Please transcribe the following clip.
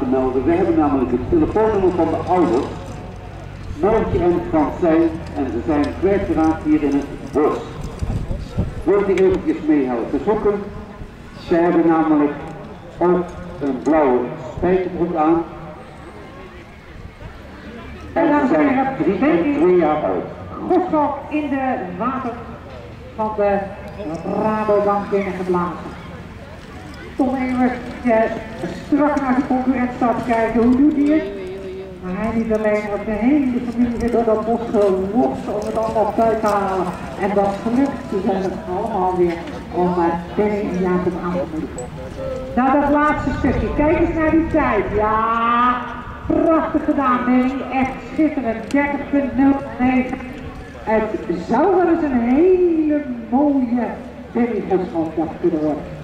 laten melden. We hebben namelijk het telefoonnummer van de ouders. Noortje en Francijn en ze zijn kwijtgeraakt hier in het bos. Wilt u eventjes mee helpen zoeken? Ze hebben namelijk ook een blauwe spijkerbroek aan. En ze zijn drie en twee jaar oud. Godschap in de water van de Rabobank binnengeblazen. Tom Evers strak naar zijn concurrent staat kijken, hoe doet hij het? Maar hij niet alleen, want de hele familie weer door dat bos geworst om het allemaal uit te halen. En dat gelukt, ze zijn het allemaal weer om Danny en Jacob aan te moedigen. Nou, dat laatste stukje, kijk eens naar die tijd. Ja, prachtig gedaan, Danny. Echt schitterend. 30.09. Het zou wel eens een hele mooie Danny Godschap kunnen worden.